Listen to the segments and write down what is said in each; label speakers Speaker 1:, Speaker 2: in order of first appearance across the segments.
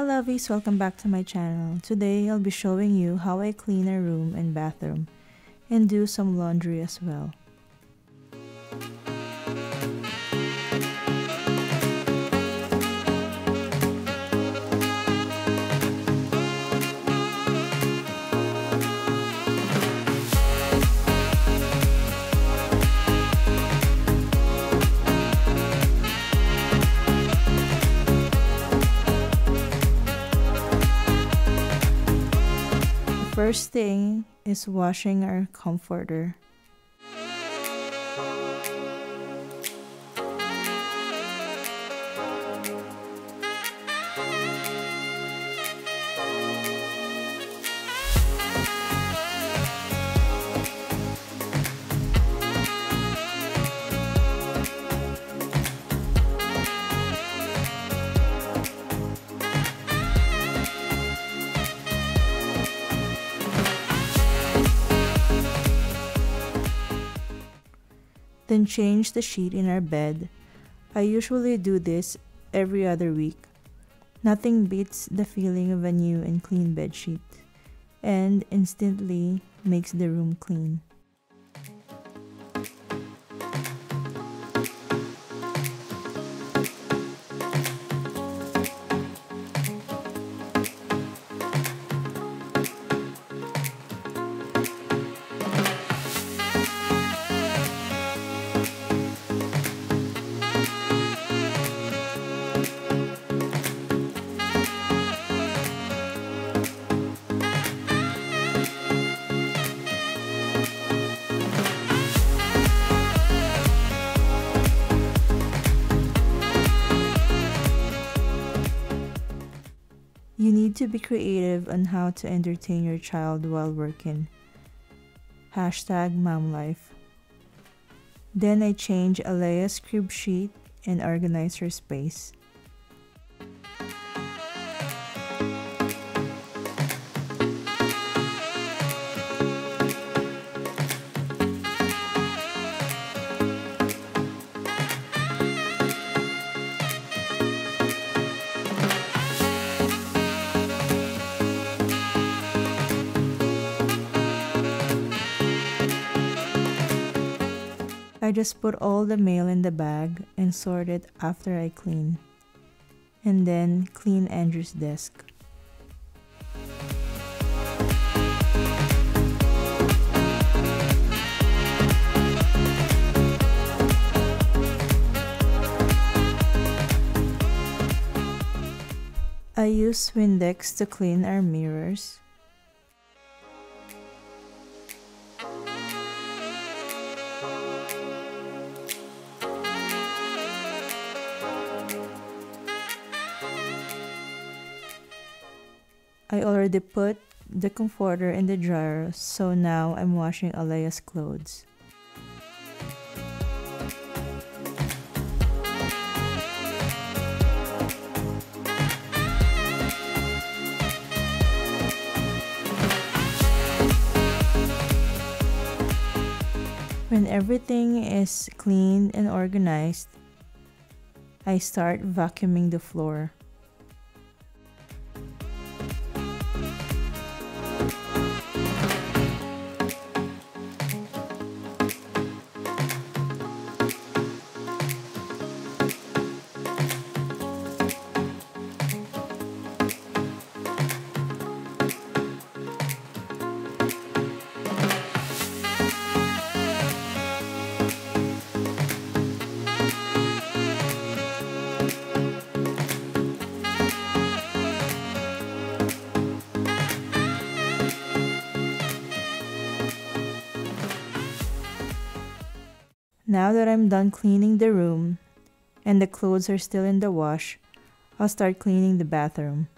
Speaker 1: Hi lovies, welcome back to my channel. Today I'll be showing you how I clean a room and bathroom and do some laundry as well. First thing is washing our comforter. Then change the sheet in our bed. I usually do this every other week. Nothing beats the feeling of a new and clean bed sheet and instantly makes the room clean. You need to be creative on how to entertain your child while working. Hashtag mom life. Then I change Alea's crib sheet and organize her space. I just put all the mail in the bag and sort it after I clean. And then clean Andrew's desk. I use Windex to clean our mirrors. I already put the comforter in the dryer, so now I'm washing Alea's clothes. When everything is clean and organized, I start vacuuming the floor. Now that I'm done cleaning the room and the clothes are still in the wash, I'll start cleaning the bathroom.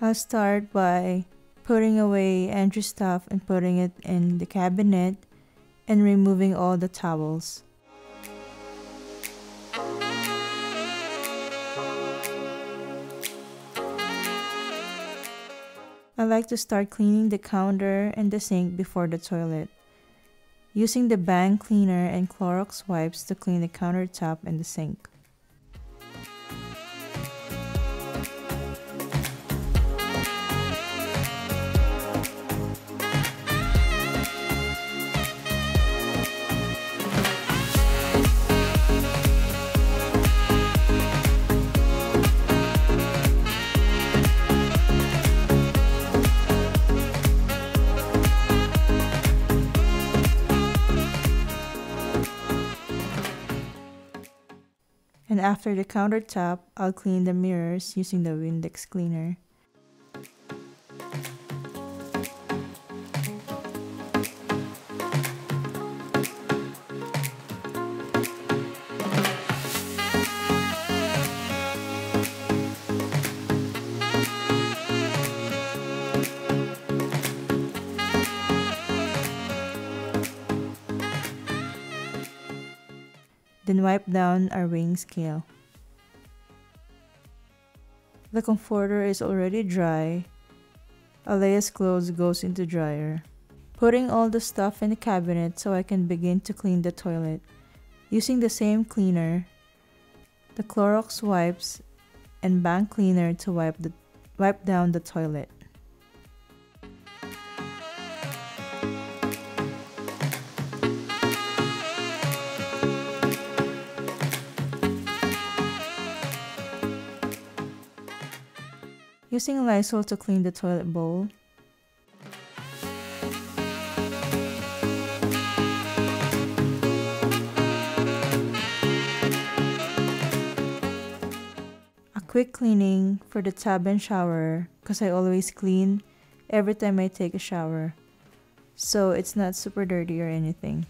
Speaker 1: I'll start by putting away Andrew's stuff and putting it in the cabinet and removing all the towels. I like to start cleaning the counter and the sink before the toilet. Using the bang cleaner and Clorox wipes to clean the countertop and the sink. After the countertop, I'll clean the mirrors using the Windex cleaner. Then wipe down our weighing scale. The comforter is already dry. Alea's clothes goes into dryer. Putting all the stuff in the cabinet so I can begin to clean the toilet. Using the same cleaner, the Clorox wipes, and Bang cleaner to wipe, the, wipe down the toilet. Using Lysol to clean the toilet bowl. A quick cleaning for the tub and shower because I always clean every time I take a shower. So it's not super dirty or anything.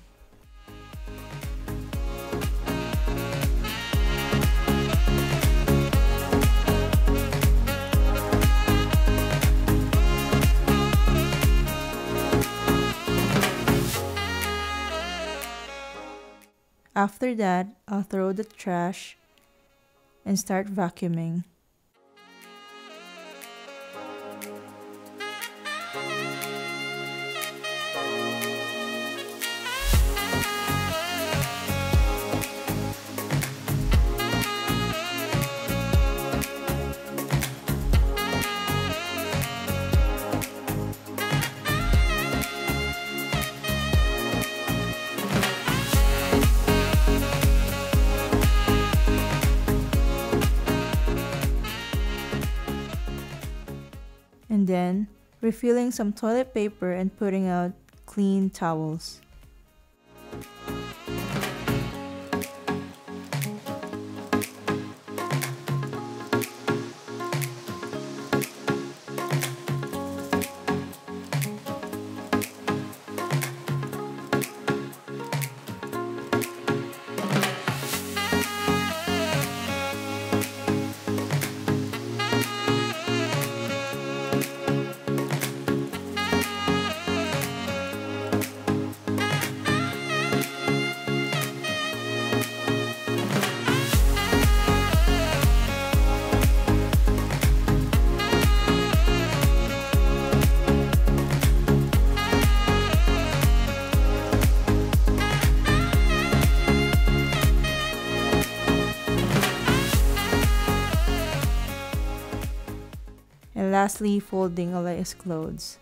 Speaker 1: After that, I'll throw the trash and start vacuuming. Refilling some toilet paper and putting out clean towels. Lastly, folding Alea's clothes.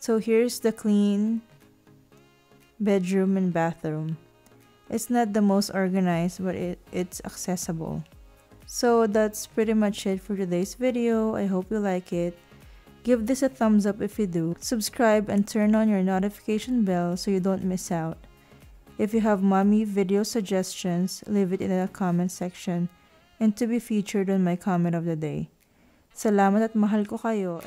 Speaker 1: So here's the clean bedroom and bathroom. It's not the most organized, but it, it's accessible. So that's pretty much it for today's video. I hope you like it. Give this a thumbs up if you do. Subscribe and turn on your notification bell so you don't miss out. If you have mommy video suggestions, leave it in the comment section and to be featured on my comment of the day. Salamat at mahal ko kayo.